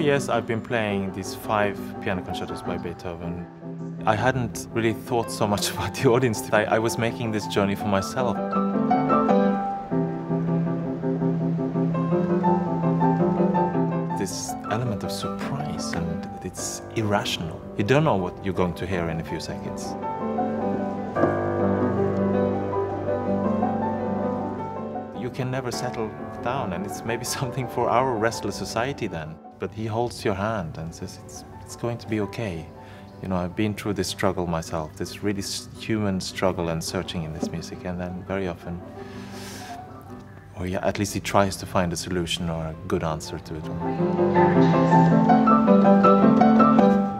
years I've been playing these five piano concertos by Beethoven. I hadn't really thought so much about the audience. I, I was making this journey for myself. This element of surprise and it's irrational. You don't know what you're going to hear in a few seconds. Can never settle down and it's maybe something for our restless society then. But he holds your hand and says it's, it's going to be okay. You know, I've been through this struggle myself, this really human struggle and searching in this music and then very often or yeah, at least he tries to find a solution or a good answer to it.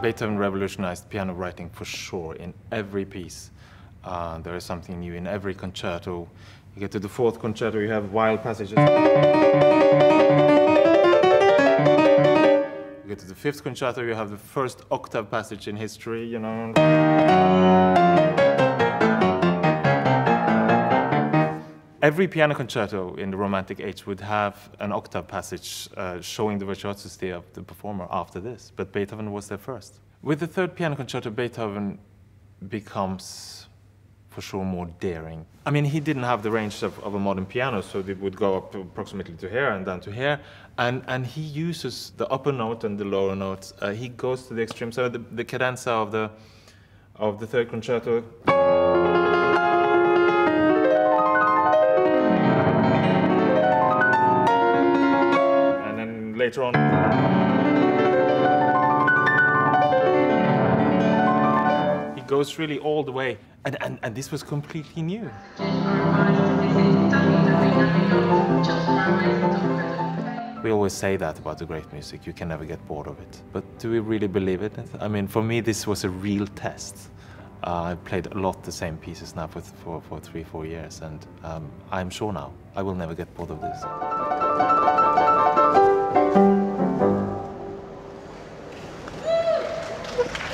Beethoven revolutionized piano writing for sure in every piece. Uh, there is something new in every concerto. You get to the fourth concerto, you have wild passages. You get to the fifth concerto, you have the first octave passage in history, you know. Every piano concerto in the Romantic age would have an octave passage uh, showing the virtuosity of the performer after this, but Beethoven was there first. With the third piano concerto, Beethoven becomes for sure more daring. I mean, he didn't have the range of, of, a modern piano, so it would go up approximately to here and down to here. And, and he uses the upper note and the lower notes. Uh, he goes to the extreme. So the, the cadenza of the, of the third concerto. And then later on. He goes really all the way, and, and, and this was completely new. We always say that about the great music, you can never get bored of it. But do we really believe it? I mean, for me, this was a real test. Uh, I've played a lot the same pieces now for, for, for three, four years, and um, I'm sure now I will never get bored of this.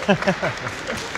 Ha ha ha.